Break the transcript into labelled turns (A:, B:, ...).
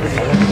A: Obrigado.